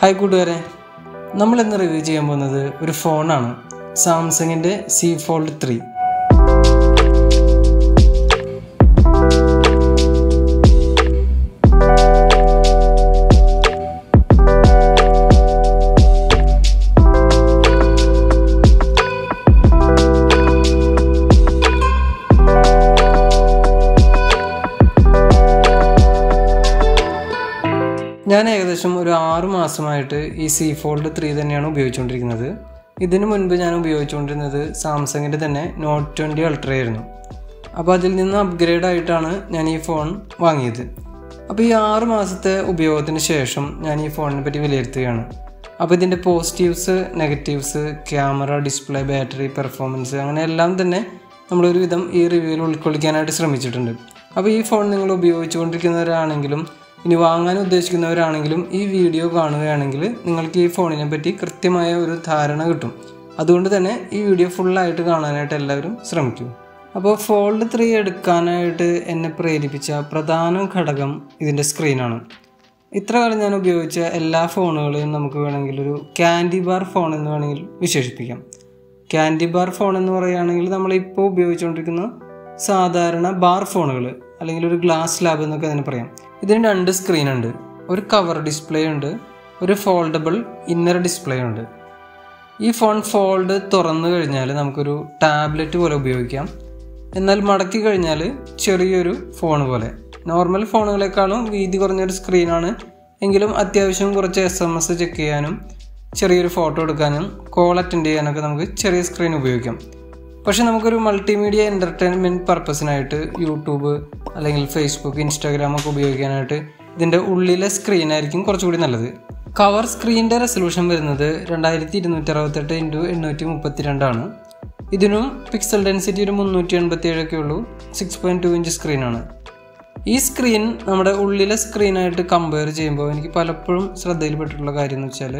Hi കൂട്ടുകാരെ നമ്മൾ ഇന്ന് റിവ്യൂ ചെയ്യാൻ പോകുന്നത് ഒരു ഫോണാണ്. സാംസങ്ങിന്റെ സി ഫോൾഡ് ത്രീ. ഞാൻ ഏകദേശം ഒരു ആറു മാസമായിട്ട് ഈ സി ഫോൾഡ് ത്രീ തന്നെയാണ് ഉപയോഗിച്ചുകൊണ്ടിരിക്കുന്നത്. ഇതിനു മുൻപ് ഞാൻ ഉപയോഗിച്ചുകൊണ്ടിരുന്നത് സാംസങ്ങിന്റെ തന്നെ നോട്ട് ട്വന്റി അൾട്ര ആയിരുന്നു. അപ്പോൾ അതിൽ നിന്ന് അപ്ഗ്രേഡ് ആയിട്ടാണ് ഞാൻ ഈ ഫോൺ വാങ്ങിയത്. അപ്പോൾ ഈ ആറ് മാസത്തെ ഉപയോഗത്തിന് ശേഷം ഞാൻ ഈ ഫോണിനെ പറ്റി വിലയിരുത്തുകയാണ്. അപ്പോൾ ഇതിന്റെ positives negatives camera display battery performance അങ്ങനെ എല്ലാം തന്നെ നമ്മളൊരു വിധം ഈ റിവ്യൂവിൽ ഉൾക്കൊള്ളിക്കാനായിട്ട് ശ്രമിച്ചിട്ടുണ്ട്. അപ്പോൾ ഈ ഫോൺ നിങ്ങൾ ഉപയോഗിച്ചുകൊണ്ടിരിക്കുന്നവരാണെങ്കിലും ഇനി വാങ്ങാൻ ഉദ്ദേശിക്കുന്നവരാണെങ്കിലും ഈ വീഡിയോ കാണുകയാണെങ്കിൽ നിങ്ങൾക്ക് ഈ ഫോണിനെ പറ്റി കൃത്യമായ ഒരു ധാരണ കിട്ടും. അതുകൊണ്ട് തന്നെ ഈ വീഡിയോ ഫുള്ളായിട്ട് കാണാനായിട്ട് എല്ലാവരും ശ്രമിക്കും. അപ്പോൾ ഫോൾഡ് ത്രീ എടുക്കാനായിട്ട് എന്നെ പ്രേരിപ്പിച്ച പ്രധാന ഘടകം ഇതിന്റെ സ്ക്രീനാണ് ഇത്ര കാലം ഞാൻ ഉപയോഗിച്ച എല്ലാ ഫോണുകളെയും നമുക്ക് വേണമെങ്കിൽ ഒരു ക്യാൻഡി ബാർ ഫോൺ എന്ന് വേണമെങ്കിൽ വിശേഷിപ്പിക്കാം. ക്യാൻഡി ബാർ ഫോൺ എന്ന് പറയുകയാണെങ്കിൽ നമ്മളിപ്പോൾ ഉപയോഗിച്ചുകൊണ്ടിരിക്കുന്ന സാധാരണ ബാർ ഫോണുകൾ അല്ലെങ്കിൽ ഒരു ഗ്ലാസ് ലാബ് എന്നൊക്കെ അതിന് പറയാം. ഇതിന് രണ്ട് സ്ക്രീൻ ഉണ്ട്. ഒരു കവർ ഡിസ്പ്ലേ ഉണ്ട്. ഒരു ഫോൾഡബിൾ ഇന്നർ ഡിസ്പ്ലേ ഉണ്ട്. ഈ ഫോൺ ഫോൾഡ് തുറന്നു കഴിഞ്ഞാൽ നമുക്കൊരു ടാബ്ലറ്റ് പോലെ ഉപയോഗിക്കാം. എന്നാൽ മടക്കി കഴിഞ്ഞാൽ ചെറിയൊരു ഫോൺ പോലെ. നോർമൽ ഫോണുകളെക്കാളും വീതി കുറഞ്ഞൊരു സ്ക്രീനാണ് എങ്കിലും അത്യാവശ്യം കുറച്ച് എസ് എം എസ് ചെക്ക് ചെയ്യാനും ചെറിയൊരു ഫോട്ടോ എടുക്കാനും കോൾ അറ്റൻഡ് ചെയ്യാനൊക്കെ നമുക്ക് ചെറിയ സ്ക്രീൻ ഉപയോഗിക്കാം. പക്ഷെ നമുക്കൊരു മൾട്ടിമീഡിയ എന്റർടൈൻമെന്റ് പർപ്പസിനായിട്ട് യൂട്യൂബ് അല്ലെങ്കിൽ ഫേസ്ബുക്ക് ഇൻസ്റ്റാഗ്രാം ഒക്കെ ഉപയോഗിക്കാനായിട്ട് ഇതിന്റെ ഉള്ളിലെ സ്ക്രീനായിരിക്കും കുറച്ചുകൂടി നല്ലത്. കവർ സ്ക്രീനിന്റെ റെസൊല്യൂഷൻ വരുന്നത് രണ്ടായിരത്തി ഇരുന്നൂറ്റി അറുപത്തെട്ട് ഇന്റു എണ്ണൂറ്റി മുപ്പത്തി രണ്ടാണ് ഇതിനും പിക്സൽ ഡെൻസിറ്റി ഒരു മുന്നൂറ്റി എൺപത്തി ഏഴൊക്കെ ഉള്ളൂ സിക്സ് പോയിന്റ് ടു ഇഞ്ച് സ്ക്രീനാണ് ഈ സ്ക്രീൻ നമ്മുടെ ഉള്ളിലെ സ്ക്രീനായിട്ട് കമ്പയർ ചെയ്യുമ്പോൾ എനിക്ക് പലപ്പോഴും ശ്രദ്ധയിൽപ്പെട്ടിട്ടുള്ള കാര്യം എന്ന് വെച്ചാൽ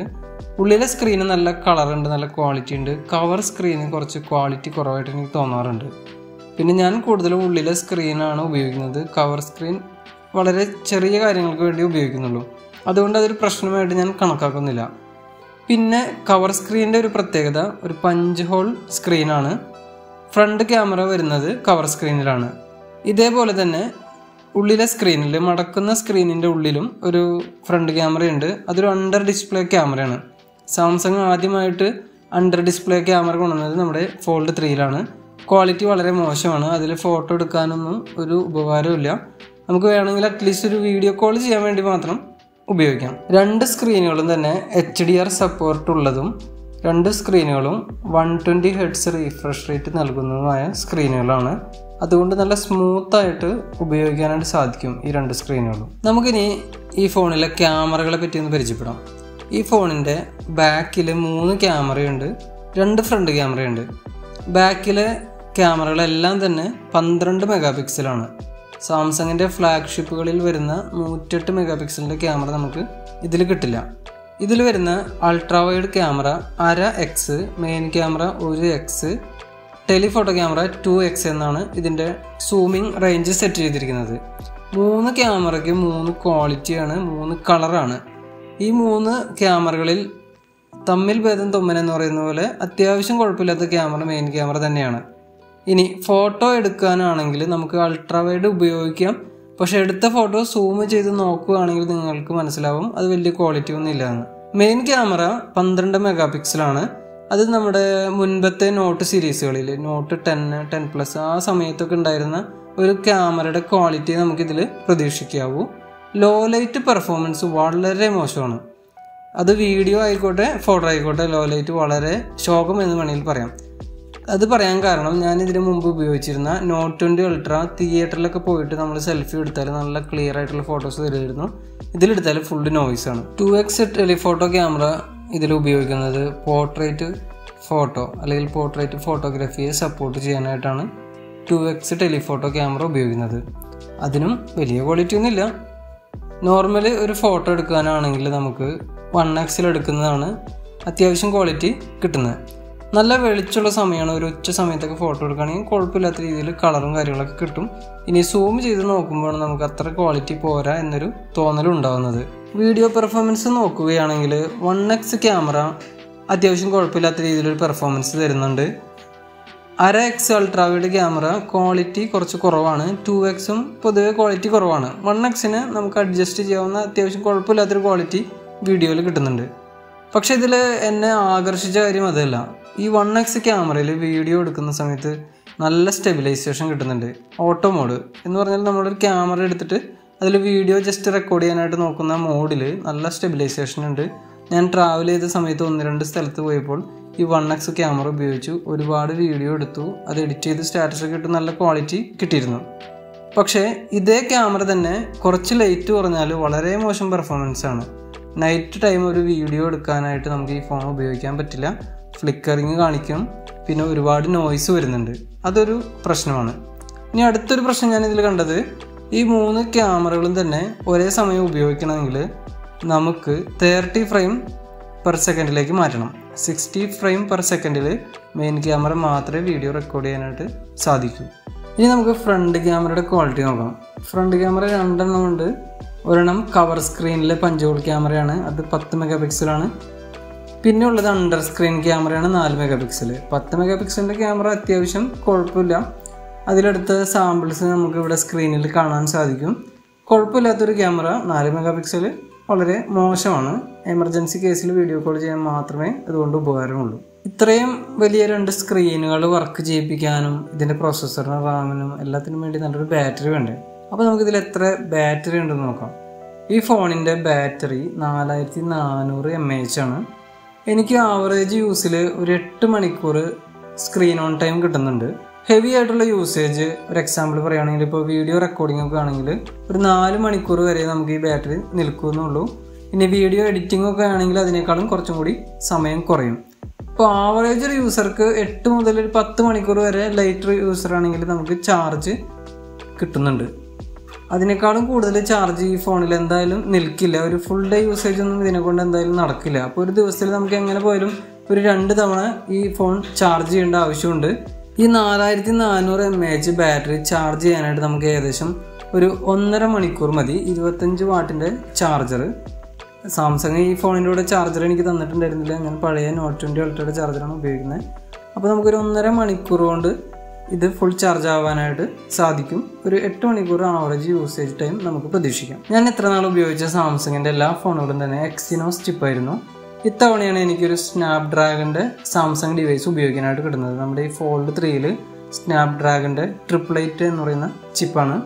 ഉള്ളിലെ സ്ക്രീന് നല്ല കളറുണ്ട് നല്ല ക്വാളിറ്റി ഉണ്ട്. കവർ സ്ക്രീന് കുറച്ച് ക്വാളിറ്റി കുറവായിട്ട് എനിക്ക് തോന്നാറുണ്ട്. പിന്നെ ഞാൻ കൂടുതലും ഉള്ളിലെ സ്ക്രീനാണ് ഉപയോഗിക്കുന്നത്. കവർ സ്ക്രീൻ വളരെ ചെറിയ കാര്യങ്ങൾക്ക് വേണ്ടി ഉപയോഗിക്കുന്നുള്ളൂ. അതുകൊണ്ട് അതൊരു പ്രശ്നമായിട്ട് ഞാൻ കണക്കാക്കുന്നില്ല. പിന്നെ കവർ സ്ക്രീനിന്റെ ഒരു പ്രത്യേകത ഒരു പഞ്ച് ഹോൾ സ്ക്രീനാണ് ഫ്രണ്ട് ക്യാമറ വരുന്നത് കവർ സ്ക്രീനിലാണ് ഇതേപോലെ തന്നെ ഉള്ളിലെ സ്ക്രീനിൽ മടക്കുന്ന സ്ക്രീനിന്റെ ഉള്ളിലും ഒരു ഫ്രണ്ട് ക്യാമറയുണ്ട് അതൊരു അണ്ടർ ഡിസ്പ്ലേ ക്യാമറയാണ് സാംസങ് ആദ്യമായിട്ട് അണ്ടർ ഡിസ്പ്ലേ ക്യാമറ കൊണ്ടുവന്നത് നമ്മുടെ ഫോൾഡ് ത്രീയിലാണ് ക്വാളിറ്റി വളരെ മോശമാണ്. അതിൽ ഫോട്ടോ എടുക്കാനൊന്നും ഒരു ഉപകാരമില്ല നമുക്ക് വേണമെങ്കിൽ അറ്റ്ലീസ്റ്റ് ഒരു വീഡിയോ കോൾ ചെയ്യാൻ വേണ്ടി മാത്രം ഉപയോഗിക്കാം. രണ്ട് സ്ക്രീനുകളും തന്നെ എച്ച് ഡി ആർ സപ്പോർട്ട് ഉള്ളതും രണ്ട് സ്ക്രീനുകളും one twenty hertz refresh rate നൽകുന്നതുമായ സ്ക്രീനുകളാണ് അതുകൊണ്ട് നല്ല സ്മൂത്തായിട്ട് ഉപയോഗിക്കാനായിട്ട് സാധിക്കും ഈ രണ്ട് സ്ക്രീനുകളും നമുക്കിനി ഈ ഫോണിലെ ക്യാമറകളെ പറ്റി ഒന്ന് പരിചയപ്പെടാം. ഈ ഫോണിന്റെ ബാക്കിൽ മൂന്ന് ക്യാമറയുണ്ട് രണ്ട് ഫ്രണ്ട് ക്യാമറയുണ്ട് ബാക്കിലെ ക്യാമറകളെല്ലാം തന്നെ പന്ത്രണ്ട് മെഗാ പിക്സലാണ് സാംസങ്ങിന്റെ ഫ്ലാഗ്ഷിപ്പുകളിൽ വരുന്ന നൂറ്റെട്ട് മെഗാ പിക്സലിന്റെ ക്യാമറ നമുക്ക് ഇതിൽ കിട്ടില്ല. ഇതിൽ വരുന്ന അൾട്രാ വൈഡ് ക്യാമറ അര എക്സ് മെയിൻ ക്യാമറ ഒരു X telephoto camera two X എന്നാണ് ഇതിന്റെ സൂമിങ് റേഞ്ച് സെറ്റ് ചെയ്തിരിക്കുന്നത്. മൂന്ന് ക്യാമറയ്ക്ക് മൂന്ന് ക്വാളിറ്റിയാണ് മൂന്ന് കളറാണ് ഈ മൂന്ന് ക്യാമറകളിൽ തമ്മിൽ ഭേദം തൊമ്മൻ എന്ന് പറയുന്ന പോലെ അത്യാവശ്യം കുഴപ്പമില്ലാത്ത ക്യാമറ മെയിൻ ക്യാമറ തന്നെയാണ്. ഇനി ഫോട്ടോ എടുക്കാനാണെങ്കിൽ നമുക്ക് അൾട്രാ വൈഡ് ഉപയോഗിക്കാം. പക്ഷെ എടുത്ത ഫോട്ടോ സൂം ചെയ്ത് നോക്കുകയാണെങ്കിൽ നിങ്ങൾക്ക് മനസ്സിലാവും അത് വലിയ ക്വാളിറ്റി ഒന്നും ഇല്ലാന്ന്. മെയിൻ ക്യാമറ പന്ത്രണ്ട് മെഗാ പിക്സലാണ് അത് നമ്മുടെ മുൻപത്തെ നോട്ട് സീരീസുകളിൽ നോട്ട് ടെൻ ടെൻ പ്ലസ് ആ സമയത്തൊക്കെ ഉണ്ടായിരുന്ന ഒരു ക്യാമറയുടെ ക്വാളിറ്റി നമുക്കിതിൽ പ്രതീക്ഷിക്കാവൂ. ലോ ലൈറ്റ് പെർഫോമൻസ് വളരെ മോശമാണ്. അത് വീഡിയോ ആയിക്കോട്ടെ ഫോട്ടോ ആയിക്കോട്ടെ ലോ ലൈറ്റ് വളരെ ശോകം എന്ന് വേണമെങ്കിൽ പറയാം. അത് പറയാൻ കാരണം ഞാൻ ഇതിനു മുമ്പ് ഉപയോഗിച്ചിരുന്ന നോട്ട് ട്വന്റി അൾട്ര തിയേറ്ററിലൊക്കെ പോയിട്ട് നമ്മൾ സെൽഫി എടുത്താൽ നല്ല ക്ലിയർ ആയിട്ടുള്ള ഫോട്ടോസ് തരുമായിരുന്നു. ഇതിലെടുത്താൽ ഫുൾ നോയിസ് ആണ്. ടു എക്സ് ടെലിഫോട്ടോ ക്യാമറ ഇതിൽ ഉപയോഗിക്കുന്നത് പോർട്രേറ്റ് ഫോട്ടോ അല്ലെങ്കിൽ പോർട്രേറ്റ് ഫോട്ടോഗ്രാഫിയെ സപ്പോർട്ട് ചെയ്യാനായിട്ടാണ് ടു എക്സ് ടെലിഫോട്ടോ ക്യാമറ ഉപയോഗിക്കുന്നത്. അതിനും വലിയ ക്വാളിറ്റി ഒന്നുമില്ല നോർമലി ഒരു ഫോട്ടോ എടുക്കാനാണെങ്കിൽ നമുക്ക് വൺ എക്സിൽ എടുക്കുന്നതാണ് അത്യാവശ്യം ക്വാളിറ്റി കിട്ടുന്നത്. നല്ല വെളിച്ചുള്ള സമയമാണ്. ഒരു ഉച്ച സമയത്തൊക്കെ ഫോട്ടോ എടുക്കുകയാണെങ്കിൽ കുഴപ്പമില്ലാത്ത രീതിയിൽ കളറും കാര്യങ്ങളൊക്കെ കിട്ടും. ഇനി സൂം ചെയ്ത് നോക്കുമ്പോഴാണ് നമുക്ക് അത്ര ക്വാളിറ്റി പോരാ എന്നൊരു തോന്നൽ ഉണ്ടാകുന്നത് വീഡിയോ പെർഫോമൻസ് നോക്കുകയാണെങ്കിൽ വൺ എക്സ് ക്യാമറ അത്യാവശ്യം കുഴപ്പമില്ലാത്ത രീതിയിലൊരു പെർഫോമൻസ് തരുന്നുണ്ട്. അര എക്സ് അൾട്രാവൈഡ് ക്യാമറ ക്വാളിറ്റി കുറച്ച് കുറവാണ്. ടു എക്സും പൊതുവെ ക്വാളിറ്റി കുറവാണ്. വൺ എക്സിന് നമുക്ക് അഡ്ജസ്റ്റ് ചെയ്യാവുന്ന അത്യാവശ്യം കുഴപ്പമില്ലാത്തൊരു ക്വാളിറ്റി വീഡിയോയിൽ കിട്ടുന്നുണ്ട്. പക്ഷേ ഇതിൽ എന്നെ ആകർഷിച്ച കാര്യം അതല്ല. ഈ വൺ എക്സ് ക്യാമറയിൽ വീഡിയോ എടുക്കുന്ന സമയത്ത് നല്ല സ്റ്റെബിലൈസേഷൻ കിട്ടുന്നുണ്ട്. ഓട്ടോ മോഡ് എന്ന് പറഞ്ഞാൽ നമ്മളൊരു ക്യാമറ എടുത്തിട്ട് അതിൽ വീഡിയോ ജസ്റ്റ് റെക്കോർഡ് ചെയ്യാനായിട്ട് നോക്കുന്ന മോഡിൽ നല്ല സ്റ്റെബിലൈസേഷൻ ഉണ്ട്. ഞാൻ ട്രാവൽ ചെയ്ത സമയത്ത് ഒന്ന് രണ്ട് സ്ഥലത്ത് പോയപ്പോൾ ഈ വൺ എക്സ് ക്യാമറ ഉപയോഗിച്ചു. ഒരുപാട് വീഡിയോ എടുത്തു. അത് എഡിറ്റ് ചെയ്ത് സ്റ്റാറ്റസ് ഒക്കെ ഇട്ട് നല്ല ക്വാളിറ്റി കിട്ടിയിരുന്നു. പക്ഷേ ഇതേ ക്യാമറ തന്നെ കുറച്ച് ലൈറ്റ് കുറഞ്ഞാൽ വളരെ മോശം പെർഫോമൻസ് ആണ്. നൈറ്റ് ടൈം ഒരു വീഡിയോ എടുക്കാനായിട്ട് നമുക്ക് ഈ ഫോൺ ഉപയോഗിക്കാൻ പറ്റില്ല. ഫ്ലിക്കറിങ് കാണിക്കും. പിന്നെ ഒരുപാട് നോയ്സ് വരുന്നുണ്ട്. അതൊരു പ്രശ്നമാണ്. ഇനി അടുത്തൊരു പ്രശ്നം ഞാൻ ഇതിൽ കണ്ടത്. ഈ മൂന്ന് ക്യാമറകളും തന്നെ ഒരേ സമയം ഉപയോഗിക്കണമെങ്കിൽ നമുക്ക് തേർട്ടി ഫ്രെയിം പെർ സെക്കൻഡിലേക്ക് മാറ്റണം. സിക്സ്റ്റി ഫ്രെയിം പെർ സെക്കൻഡിൽ മെയിൻ ക്യാമറ മാത്രമേ വീഡിയോ റെക്കോർഡ് ചെയ്യാനായിട്ട് സാധിക്കൂ. ഇനി നമുക്ക് ഫ്രണ്ട് ക്യാമറയുടെ ക്വാളിറ്റി നോക്കാം. ഫ്രണ്ട് ക്യാമറ രണ്ടെണ്ണം ഉണ്ട്. ഒരെണ്ണം കവർ സ്ക്രീനിലെ പഞ്ചോൾ ക്യാമറയാണ് അത് പത്ത് മെഗാ പിക്സലാണ് പിന്നെ ഉള്ളത് അണ്ടർ സ്ക്രീൻ ക്യാമറയാണ് നാല് മെഗാ പിക്സൽ പത്ത് മെഗാ പിക്സലിന്റെ ക്യാമറ അത്യാവശ്യം കുഴപ്പമില്ല. അതിലെടുത്ത സാമ്പിൾസ് നമുക്ക് ഇവിടെ സ്ക്രീനിൽ കാണാൻ സാധിക്കും. കുഴപ്പമില്ലാത്തൊരു ക്യാമറ നാല് മെഗാ പിക്സൽ വളരെ മോശമാണ്. എമർജൻസി കേസിൽ വീഡിയോ കോൾ ചെയ്യാൻ മാത്രമേ അതുകൊണ്ട് ഉപകാരമുള്ളൂ. ഇത്രയും വലിയ രണ്ട് സ്ക്രീനുകൾ വർക്ക് ചെയ്യിപ്പിക്കാനും ഇതിന്റെ പ്രോസസ്സറിനും റാമിനും എല്ലാത്തിനും വേണ്ടി നല്ലൊരു ബാറ്ററി വേണ്ടേ? അപ്പോൾ നമുക്കിതിൽ എത്ര ബാറ്ററി ഉണ്ടെന്ന് നോക്കാം. ഈ ഫോണിന്റെ ബാറ്ററി നാലായിരത്തി നാനൂറ് എം എച്ച് ആണ്. എനിക്ക് ആവറേജ് യൂസിൽ ഒരു എട്ട് മണിക്കൂർ സ്ക്രീൻ ഓൺ ടൈം കിട്ടുന്നുണ്ട്. ഹെവി ആയിട്ടുള്ള യൂസേജ് ഒരു എക്സാമ്പിൾ പറയുകയാണെങ്കിൽ ഇപ്പോൾ വീഡിയോ റെക്കോർഡിംഗ് ഒക്കെ ആണെങ്കിൽ ഒരു നാല് മണിക്കൂർ വരെ നമുക്ക് ഈ ബാറ്ററി നിൽക്കുമെന്നുള്ളൂ. പിന്നെ വീഡിയോ എഡിറ്റിംഗ് ഒക്കെ ആണെങ്കിൽ അതിനേക്കാളും കുറച്ചും കൂടി സമയം കുറയും. ഇപ്പോൾ ആവറേജ് ഒരു യൂസർക്ക് എട്ട് മുതൽ ഒരു പത്ത് മണിക്കൂർ വരെ ലൈറ്റർ യൂസർ ആണെങ്കിൽ നമുക്ക് ചാർജ് കിട്ടുന്നുണ്ട്. അതിനേക്കാളും കൂടുതൽ ചാർജ് ഈ ഫോണിൽ എന്തായാലും നിൽക്കില്ല. ഒരു ഫുൾ ഡേ യൂസേജ് ഒന്നും ഇതിനെ കൊണ്ട് എന്തായാലും നടക്കില്ല. അപ്പോൾ ഒരു ദിവസത്തിൽ നമുക്ക് എങ്ങനെ പോയാലും ഒരു രണ്ട് തവണ ഈ ഫോൺ ചാർജ് ചെയ്യേണ്ട ആവശ്യമുണ്ട്. ഈ നാലായിരത്തി നാനൂറ് എം എച്ച് ബാറ്ററി ചാർജ് ചെയ്യാനായിട്ട് നമുക്ക് ഏകദേശം ഒരു ഒന്നര മണിക്കൂർ മതി. ഇരുപത്തഞ്ച് വാട്ടിന്റെ ചാർജർ സാംസങ് ഈ ഫോണിന്റെ കൂടെ ചാർജർ എനിക്ക് തന്നിട്ടുണ്ടായിരുന്നില്ല. ഞാൻ പഴയ നോട്ട് ട്വന്റി അൾട്രയുടെ ചാർജറാണ് ഉപയോഗിക്കുന്നത്. അപ്പോൾ നമുക്കൊരു ഒന്നര മണിക്കൂർ കൊണ്ട് ഇത് ഫുൾ ചാർജ് ആവാനായിട്ട് സാധിക്കും. ഒരു എട്ട് മണിക്കൂർ ആവറേജ് യൂസേജ് ടൈം നമുക്ക് പ്രതീക്ഷിക്കാം. ഞാൻ എത്ര നാൾ ഉപയോഗിച്ച സാംസങ്ങിന്റെ എല്ലാ ഫോണുകളും തന്നെ എക്സിനോസ് ചിപ്പായിരുന്നു ഇത്തവണയാണ് എനിക്കൊരു സ്നാപ് ഡ്രാഗന്റെ സാംസങ് ഡിവൈസ് ഉപയോഗിക്കാനായിട്ട് കിട്ടുന്നത്. നമ്മുടെ ഈ ഫോൾഡ് ത്രീയിൽ സ്നാപ് ഡ്രാഗന്റെ ട്രിപ്പിൾ എയ്റ്റ് എന്ന് പറയുന്ന ചിപ്പാണ്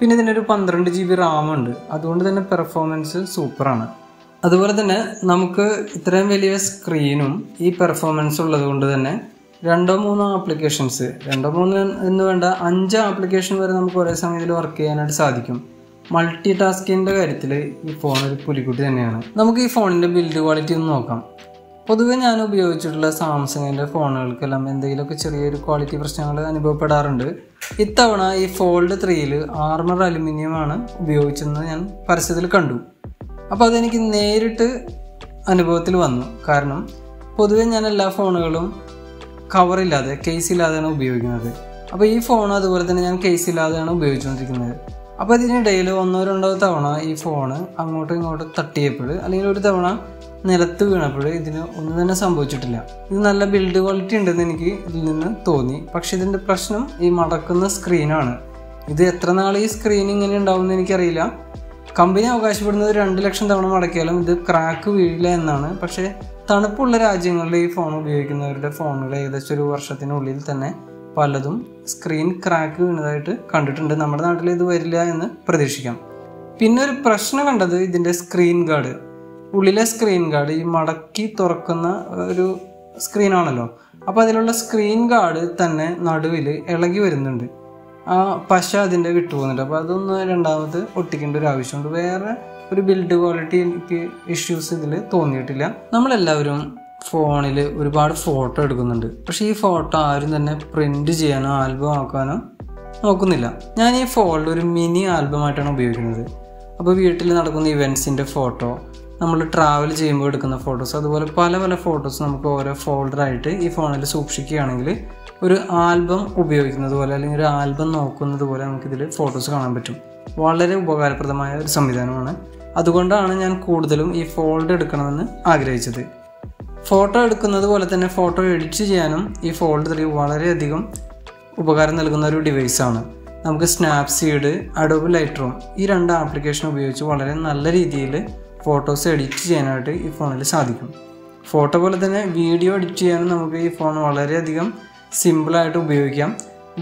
പിന്നെ ഇതിനൊരു പന്ത്രണ്ട് ജി ബി റാം ഉണ്ട്. അതുകൊണ്ട് തന്നെ പെർഫോമൻസ് സൂപ്പറാണ് അതുപോലെ തന്നെ നമുക്ക് ഇത്രയും വലിയ സ്ക്രീനും ഈ പെർഫോമൻസ് ഉള്ളത് കൊണ്ട് തന്നെ രണ്ടോ മൂന്നോ ആപ്ലിക്കേഷൻസ് രണ്ടോ മൂന്നോ എന്ന് വേണ്ട അഞ്ച് ആപ്ലിക്കേഷൻ വരെ നമുക്ക് ഒരേ സമയത്തിൽ വർക്ക് ചെയ്യാനായിട്ട് സാധിക്കും. മൾട്ടി ടാസ്കിന്റെ കാര്യത്തിൽ ഈ ഫോൺ ഒരു പുലിക്കുട്ടി തന്നെയാണ്. നമുക്ക് ഈ ഫോണിന്റെ ബിൽഡ് ക്വാളിറ്റി ഒന്ന് നോക്കാം. പൊതുവേ ഞാൻ ഉപയോഗിച്ചിട്ടുള്ള സാംസങ്ങിന്റെ ഫോണുകൾക്കെല്ലാം എന്തെങ്കിലുമൊക്കെ ചെറിയൊരു ക്വാളിറ്റി പ്രശ്നങ്ങൾ അനുഭവപ്പെടാറുണ്ട്. ഇത്തവണ ഈ ഫോൾഡ് ത്രീയിൽ ആർമർ അലുമിനിയമാണ് ഉപയോഗിച്ചതെന്ന് ഞാൻ പരസ്യത്തിൽ കണ്ടു. അപ്പോൾ അതെനിക്ക് നേരിട്ട് അനുഭവത്തിൽ വന്നു. കാരണം പൊതുവേ ഞാൻ എല്ലാ ഫോണുകളും കവറില്ലാതെ കേസ് ഇല്ലാതെയാണ് ഉപയോഗിക്കുന്നത്. അപ്പോൾ ഈ ഫോൺ അതുപോലെ തന്നെ ഞാൻ കേസ് ഇല്ലാതെയാണ് ഉപയോഗിച്ചുകൊണ്ടിരിക്കുന്നത്. അപ്പോൾ ഇതിനിടയിൽ ഒന്നോ രണ്ടോ തവണ ഈ ഫോണ് അങ്ങോട്ടും ഇങ്ങോട്ടും തട്ടിയപ്പോൾ അല്ലെങ്കിൽ ഒരു തവണ നിലത്ത് വീണപ്പോൾ ഇതിന് ഒന്നും തന്നെ സംഭവിച്ചിട്ടില്ല. ഇത് നല്ല ബിൽഡ് ക്വാളിറ്റി ഉണ്ടെന്ന് എനിക്ക് ഇതിൽ നിന്ന് തോന്നി. പക്ഷേ ഇതിന്റെ പ്രശ്നം ഈ മടക്കുന്ന സ്ക്രീനാണ് ഇത് എത്ര നാൾ ഈ സ്ക്രീൻ ഇങ്ങനെ ഉണ്ടാവുമെന്ന് എനിക്കറിയില്ല. കമ്പനി അവകാശപ്പെടുന്നത് രണ്ട് ലക്ഷം തവണ മടക്കിയാലും ഇത് ക്രാക്ക് വീഴില്ല എന്നാണ്. പക്ഷേ തണുപ്പുള്ള രാജ്യങ്ങളിൽ ഈ ഫോൺ ഉപയോഗിക്കുന്നവരുടെ ഫോണുകൾ ഏകദേശം ഒരു വർഷത്തിനുള്ളിൽ തന്നെ പലതും സ്ക്രീൻ ക്രാക്ക് വീണതായിട്ട് കണ്ടിട്ടുണ്ട്. നമ്മുടെ നാട്ടിൽ ഇത് വരില്ല എന്ന് പ്രതീക്ഷിക്കാം. പിന്നെ ഒരു പ്രശ്നം കണ്ടത് ഇതിന്റെ സ്ക്രീൻ ഗാർഡ് ഉള്ളിലെ സ്ക്രീൻ ഗാർഡ് ഈ മടക്കി തുറക്കുന്ന ഒരു സ്ക്രീനാണല്ലോ അപ്പോൾ അതിലുള്ള സ്ക്രീൻ ഗാർഡ് തന്നെ നടുവിൽ ഇളകി വരുന്നുണ്ട്. ആ പശ അതിന്റെ വിട്ടുപോകുന്നുണ്ട് അപ്പോൾ അതൊന്ന് രണ്ടാമത് ഒട്ടിക്കേണ്ട ഒരു ആവശ്യമുണ്ട്. വേറെ ഒരു ബിൽഡ് ക്വാളിറ്റി എനിക്ക് ഇഷ്യൂസ് ഇതിൽ തോന്നിയിട്ടില്ല. നമ്മളെല്ലാവരും ഫോണിൽ ഒരുപാട് ഫോട്ടോ എടുക്കുന്നുണ്ട്. പക്ഷേ ഈ ഫോട്ടോ ആരും തന്നെ പ്രിന്റ് ചെയ്യാനോ ആൽബം ആക്കാനോ നോക്കുന്നില്ല. ഞാൻ ഈ ഫോണിൽ ഒരു മിനി ആൽബമായിട്ടാണ് ഉപയോഗിക്കുന്നത്. അപ്പോൾ വീട്ടിൽ നടക്കുന്ന ഇവൻസിന്റെ ഫോട്ടോ നമ്മൾ ട്രാവൽ ചെയ്യുമ്പോൾ എടുക്കുന്ന ഫോട്ടോസ് അതുപോലെ പല പല ഫോട്ടോസ് നമുക്ക് ഓരോ ഫോൾഡറായിട്ട് ഈ ഫോണിൽ സൂക്ഷിക്കുകയാണെങ്കിൽ ഒരു ആൽബം ഉപയോഗിക്കുന്നത് പോലെ അല്ലെങ്കിൽ ഒരു ആൽബം നോക്കുന്നത് പോലെ നമുക്കിതിൽ ഫോട്ടോസ് കാണാൻ പറ്റും. വളരെ ഉപകാരപ്രദമായ ഒരു സംവിധാനമാണ്. അതുകൊണ്ടാണ് ഞാൻ കൂടുതലും ഈ ഫോൾഡ് എടുക്കണമെന്ന് ആഗ്രഹിച്ചത്. ഫോട്ടോ എടുക്കുന്നത് പോലെ തന്നെ ഫോട്ടോ എഡിറ്റ് ചെയ്യാനും ഈ ഫോൾഡ് ത്രീ വളരെയധികം ഉപകാരം നൽകുന്ന ഒരു ഡിവൈസാണ് നമുക്ക് സ്നാപ്സീഡ് അഡോബ് ലൈറ്റ് റൂം ഈ രണ്ട് ആപ്ലിക്കേഷൻ ഉപയോഗിച്ച് വളരെ നല്ല രീതിയിൽ ഫോട്ടോസ് എഡിറ്റ് ചെയ്യാനായിട്ട് ഈ ഫോണിൽ സാധിക്കും. ഫോട്ടോ പോലെ തന്നെ വീഡിയോ എഡിറ്റ് ചെയ്യാനും നമുക്ക് ഈ ഫോൺ വളരെയധികം സിമ്പിളായിട്ട് ഉപയോഗിക്കാം.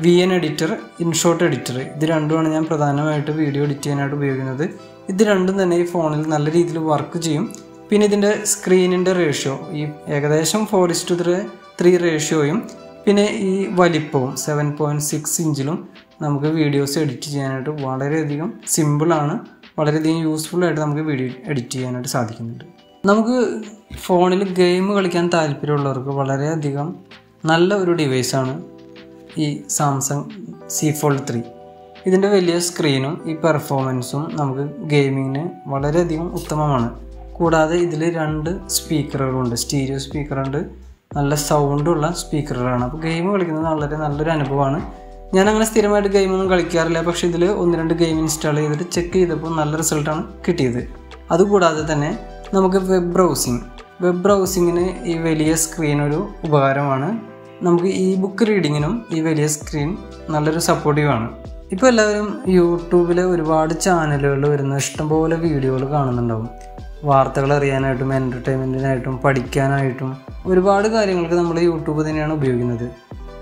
V N editor InShot editor ഇത് രണ്ടുമാണ് ഞാൻ പ്രധാനമായിട്ട് വീഡിയോ എഡിറ്റ് ചെയ്യാനായിട്ട് ഉപയോഗിക്കുന്നത്. ഇത് രണ്ടും തന്നെ ഈ ഫോണിൽ നല്ല രീതിയിൽ വർക്ക് ചെയ്യും. പിന്നെ ഇതിന്റെ സ്ക്രീനിന്റെ റേഷ്യോ ഈ ഏകദേശം four is to three three റേഷ്യോയും പിന്നെ ഈ വലിപ്പവും സെവൻ പോയിന്റ് സിക്സ് ഇഞ്ചിലും നമുക്ക് വീഡിയോസ് എഡിറ്റ് ചെയ്യാനായിട്ട് വളരെയധികം സിമ്പിളാണ് വളരെയധികം യൂസ്ഫുൾ ആയിട്ട് നമുക്ക് വീഡിയോ എഡിറ്റ് ചെയ്യാനായിട്ട് സാധിക്കുന്നുണ്ട്. നമുക്ക് ഫോണിൽ ഗെയിം കളിക്കാൻ താല്പര്യമുള്ളവർക്ക് വളരെയധികം നല്ല ഒരു ഡിവൈസാണ് ഈ സാംസങ് സി ഫോൾഡ് ത്രീ ഇതിന്റെ വലിയ സ്ക്രീനും ഈ പെർഫോമൻസും നമുക്ക് ഗെയിമിങ്ങിന് വളരെയധികം ഉത്തമമാണ്. കൂടാതെ ഇതിൽ രണ്ട് സ്പീക്കറുകളുണ്ട് സ്റ്റീരിയോ സ്പീക്കറുണ്ട് നല്ല സൗണ്ടുള്ള സ്പീക്കറുകളാണ് അപ്പോൾ ഗെയിം കളിക്കുന്നത് വളരെ നല്ലൊരു അനുഭവമാണ്. ഞാൻ അങ്ങനെ സ്ഥിരമായിട്ട് ഗെയിമൊന്നും കളിക്കാറില്ല. പക്ഷേ ഇതിൽ ഒന്ന് രണ്ട് ഗെയിം ഇൻസ്റ്റാൾ ചെയ്തിട്ട് ചെക്ക് ചെയ്തപ്പോൾ നല്ല റിസൾട്ടാണ് കിട്ടിയത്. അതുകൂടാതെ തന്നെ നമുക്ക് വെബ് ബ്രൗസിങ് വെബ് ബ്രൗസിങ്ങിന് ഈ വലിയ സ്ക്രീൻ ഒരു ഉപകാരമാണ്. നമുക്ക് ഈ ബുക്ക് റീഡിങ്ങിനും ഈ വലിയ സ്ക്രീൻ നല്ലൊരു സപ്പോർട്ടീവാണ് ഇപ്പോൾ എല്ലാവരും യൂട്യൂബിൽ ഒരുപാട് ചാനലുകൾ വരുന്ന ഇഷ്ടംപോലെ വീഡിയോകൾ കാണുന്നുണ്ടാവും. വാർത്തകൾ അറിയാനായിട്ടും എന്റർടൈൻമെന്റിനായിട്ടും പഠിക്കാനായിട്ടും ഒരുപാട് കാര്യങ്ങൾക്ക് നമ്മൾ യൂട്യൂബ് തന്നെയാണ് ഉപയോഗിക്കുന്നത്.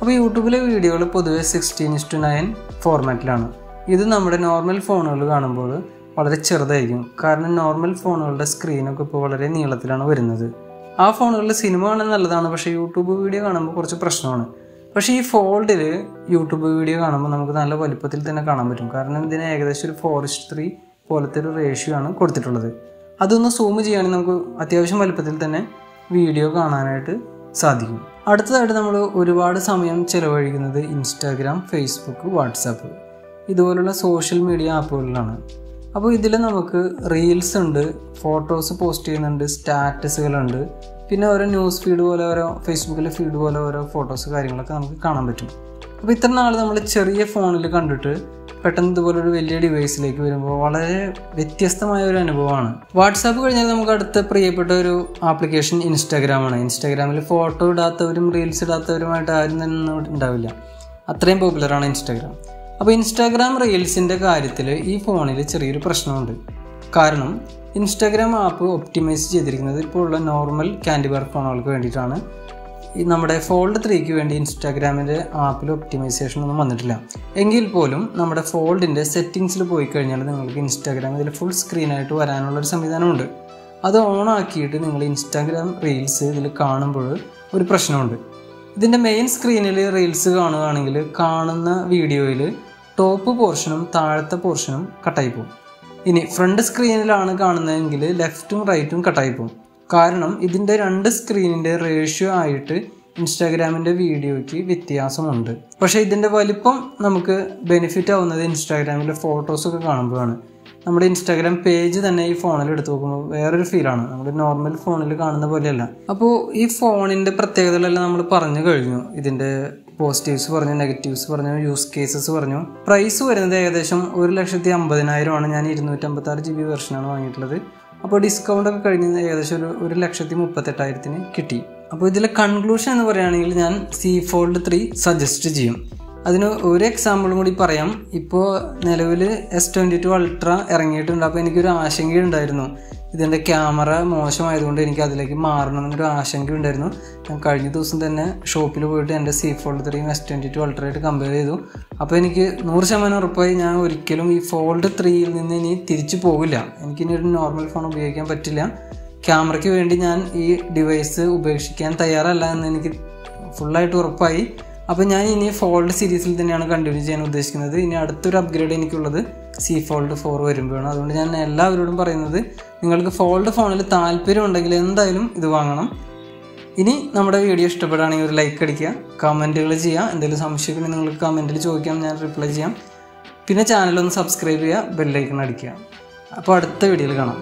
അപ്പോൾ യൂട്യൂബിലെ വീഡിയോകൾ പൊതുവേ സിക്സ്റ്റീൻ ഇസ്റ്റു നയൻ ഫോർമാറ്റിലാണ് ഇത് നമ്മുടെ നോർമൽ ഫോണുകൾ കാണുമ്പോൾ വളരെ ചെറുതായിരിക്കും. കാരണം നോർമൽ ഫോണുകളുടെ സ്ക്രീനൊക്കെ ഇപ്പോൾ വളരെ നീളത്തിലാണ് വരുന്നത്. ആ ഫോണുകളിൽ സിനിമ കാണാൻ നല്ലതാണ്. പക്ഷേ യൂട്യൂബ് വീഡിയോ കാണുമ്പോൾ കുറച്ച് പ്രശ്നമാണ്. പക്ഷേ ഈ ഫോൾഡിൽ യൂട്യൂബ് വീഡിയോ കാണുമ്പോൾ നമുക്ക് നല്ല വലുപ്പത്തിൽ തന്നെ കാണാൻ പറ്റും. കാരണം ഇതിന് ഏകദേശം ഒരു ഫോറസ്റ്റ് ത്രീ പോലത്തെ ഒരു റേഷ്യോ ആണ് കൊടുത്തിട്ടുള്ളത്. അതൊന്ന് സൂം ചെയ്യുകയാണെങ്കിൽ നമുക്ക് അത്യാവശ്യം വലുപ്പത്തിൽ തന്നെ വീഡിയോ കാണാനായിട്ട് സാധിക്കും. അടുത്തതായിട്ട് നമ്മൾ ഒരുപാട് സമയം ചിലവഴിക്കുന്നത് ഇൻസ്റ്റാഗ്രാം ഫേസ്ബുക്ക് വാട്സാപ്പ് ഇതുപോലുള്ള സോഷ്യൽ മീഡിയ ആപ്പുകളിലാണ് അപ്പോൾ ഇതിൽ നമുക്ക് റീൽസ് ഉണ്ട് ഫോട്ടോസ് പോസ്റ്റ് ചെയ്യുന്നുണ്ട് സ്റ്റാറ്റസുകളുണ്ട് പിന്നെ ഓരോ ന്യൂസ് ഫീഡ് പോലെ ഓരോ ഫേസ്ബുക്കിലെ ഫീഡ് പോലെ ഓരോ ഫോട്ടോസ് കാര്യങ്ങളൊക്കെ നമുക്ക് കാണാൻ പറ്റും. അപ്പോൾ ഇത്ര നാൾ നമ്മൾ ചെറിയ ഫോണിൽ കണ്ടിട്ട് പെട്ടെന്ന് ഇതുപോലെ ഒരു വലിയ ഡിവൈസിലേക്ക് വരുമ്പോൾ വളരെ വ്യത്യസ്തമായ ഒരു അനുഭവമാണ്. വാട്സാപ്പ് കഴിഞ്ഞാൽ നമുക്ക് അടുത്ത പ്രിയപ്പെട്ട ഒരു ആപ്ലിക്കേഷൻ ഇൻസ്റ്റാഗ്രാമാണ് ഇൻസ്റ്റാഗ്രാമിൽ ഫോട്ടോ ഇടാത്തവരും റീൽസ് ഇടാത്തവരുമായിട്ട് ആരും തന്നെ ഉണ്ടാവില്ല. അത്രയും പോപ്പുലറാണ് ഇൻസ്റ്റാഗ്രാം അപ്പോൾ ഇൻസ്റ്റാഗ്രാം റീൽസിന്റെ കാര്യത്തിൽ ഈ ഫോണിൽ ചെറിയൊരു പ്രശ്നമുണ്ട്. കാരണം ഇൻസ്റ്റാഗ്രാം ആപ്പ് ഒപ്റ്റിമൈസ് ചെയ്തിരിക്കുന്നത് ഇപ്പോൾ ഉള്ള നോർമൽ ക്യാൻഡിബാർ ഫോണുകൾക്ക് വേണ്ടിയിട്ടാണ്. ഈ നമ്മുടെ ഫോൾഡ് ത്രീക്ക് വേണ്ടി ഇൻസ്റ്റാഗ്രാമിന്റെ ആപ്പിൽ ഒപ്റ്റിമൈസേഷൻ ഒന്നും വന്നിട്ടില്ല. എങ്കിൽ പോലും നമ്മുടെ ഫോൾഡിന്റെ സെറ്റിങ്സിൽ പോയി കഴിഞ്ഞാൽ നിങ്ങൾക്ക് ഇൻസ്റ്റാഗ്രാം ഇതിൽ ഫുൾ സ്ക്രീനായിട്ട് വരാനുള്ള ഒരു സംവിധാനമുണ്ട്. അത് ഓണാക്കിയിട്ട് നിങ്ങൾ ഇൻസ്റ്റാഗ്രാം റീൽസ് ഇതിൽ കാണുമ്പോൾ ഒരു പ്രശ്നമുണ്ട്. ഇതിന്റെ മെയിൻ സ്ക്രീനിൽ റീൽസ് കാണുകയാണെങ്കിൽ കാണുന്ന വീഡിയോയിൽ ടോപ്പ് പോർഷനും താഴത്തെ പോർഷനും കട്ടായി പോകും. ഇനി ഫ്രണ്ട് സ്ക്രീനിലാണ് കാണുന്നതെങ്കിൽ ലെഫ്റ്റും റൈറ്റും കട്ടായി പോകും. കാരണം ഇതിന്റെ രണ്ട് സ്ക്രീനിന്റെ റേഷ്യോ ആയിട്ട് ഇൻസ്റ്റാഗ്രാമിന്റെ വീഡിയോയ്ക്ക് വ്യത്യാസമുണ്ട്. പക്ഷേ ഇതിന്റെ വലിപ്പം നമുക്ക് ബെനിഫിറ്റ് ആവുന്നത് ഇൻസ്റ്റാഗ്രാമിലെ ഫോട്ടോസൊക്കെ കാണുമ്പോഴാണ്. നമ്മുടെ ഇൻസ്റ്റാഗ്രാം പേജ് തന്നെ ഈ ഫോണിൽ എടുത്തു നോക്കുമ്പോൾ വേറൊരു ഫീലാണ് നമ്മൾ നോർമൽ ഫോണിൽ കാണുന്ന പോലെയല്ല. അപ്പോൾ ഈ ഫോണിന്റെ പ്രത്യേകതകളെല്ലാം നമ്മൾ പറഞ്ഞു കഴിഞ്ഞു. ഇതിന്റെ പോസിറ്റീവ്സ് പറഞ്ഞു നെഗറ്റീവ്സ് പറഞ്ഞു യൂസ് കേസസ് പറഞ്ഞു. പ്രൈസ് വരുന്നത് ഏകദേശം ഒരു ലക്ഷത്തി അമ്പതിനായിരമാണ്. ഞാൻ ഇരുന്നൂറ്റമ്പത്താറ് ജി ബി വെർഷനാണ് വാങ്ങിയിട്ടുള്ളത്. അപ്പോൾ ഡിസ്കൗണ്ട് ഒക്കെ കഴിഞ്ഞ് ഏകദേശം ഒരു ഒരു ലക്ഷത്തി മുപ്പത്തെട്ടായിരത്തിന് കിട്ടി. അപ്പോൾ ഇതിലെ കൺക്ലൂഷൻ എന്ന് പറയുകയാണെങ്കിൽ ഞാൻ സി ഫോൾഡ് ത്രീ സജസ്റ്റ് ചെയ്യും. അതിന് ഒരു എക്സാമ്പിളും കൂടി പറയാം. ഇപ്പോൾ നിലവിൽ എസ് ട്വന്റി ടു അൾട്ര ഇറങ്ങിയിട്ടുണ്ട്. അപ്പോൾ എനിക്കൊരു ആശങ്കയുണ്ടായിരുന്നു. ഇതിന്റെ ക്യാമറ മോശമായതുകൊണ്ട് എനിക്ക് അതിലേക്ക് മാറണം എന്നൊരു ആശങ്ക ഉണ്ടായിരുന്നു ഞാൻ കഴിഞ്ഞ ദിവസം തന്നെ ഷോപ്പിൽ പോയിട്ട് എന്റെ സി ഫോൾഡ് ത്രീയും എസ് ട്വന്റി ടു അൾട്രയായിട്ട് കമ്പയർ ചെയ്തു. അപ്പോൾ എനിക്ക് നൂറ് ശതമാനം ഉറപ്പായി ഞാൻ ഒരിക്കലും ഈ ഫോൾഡ് ത്രീയിൽ നിന്ന് ഇനി തിരിച്ചു പോകില്ല എനിക്കിനി ഒരു നോർമൽ ഫോൺ ഉപയോഗിക്കാൻ പറ്റില്ല. ക്യാമറയ്ക്ക് വേണ്ടി ഞാൻ ഈ ഡിവൈസ് ഉപേക്ഷിക്കാൻ തയ്യാറല്ല എന്ന് എനിക്ക് ഫുള്ളായിട്ട് ഉറപ്പായി. അപ്പോൾ ഞാൻ ഇനി ഫോൾഡ് സീരീസിൽ തന്നെയാണ് കണ്ടിന്യൂ ചെയ്യാൻ ഉദ്ദേശിക്കുന്നത്. ഇനി അടുത്തൊരു അപ്ഗ്രേഡ് എനിക്കുള്ളത് സി ഫോൾഡ് ഫോർ വരുമ്പോഴാണ്. അതുകൊണ്ട് ഞാൻ എല്ലാവരോടും പറയുന്നത് നിങ്ങൾക്ക് ഫോൾഡ് ഫോണിൽ താല്പര്യം ഉണ്ടെങ്കിൽ എന്തായാലും ഇത് വാങ്ങണം. ഇനി നമ്മുടെ വീഡിയോ ഇഷ്ടപ്പെടുകയാണെങ്കിൽ ഒരു ലൈക്ക് അടിക്കുക കമന്റുകൾ ചെയ്യുക എന്തെങ്കിലും സംശയമുണ്ടെങ്കിൽ നിങ്ങൾക്ക് കമന്റിൽ ചോദിക്കാം ഞാൻ റിപ്ലൈ ചെയ്യാം. പിന്നെ ചാനലൊന്ന് സബ്സ്ക്രൈബ് ചെയ്യുക ബെല്ലൈക്കൺ അടിക്കുക. അപ്പോൾ അടുത്ത വീഡിയോയിൽ കാണാം.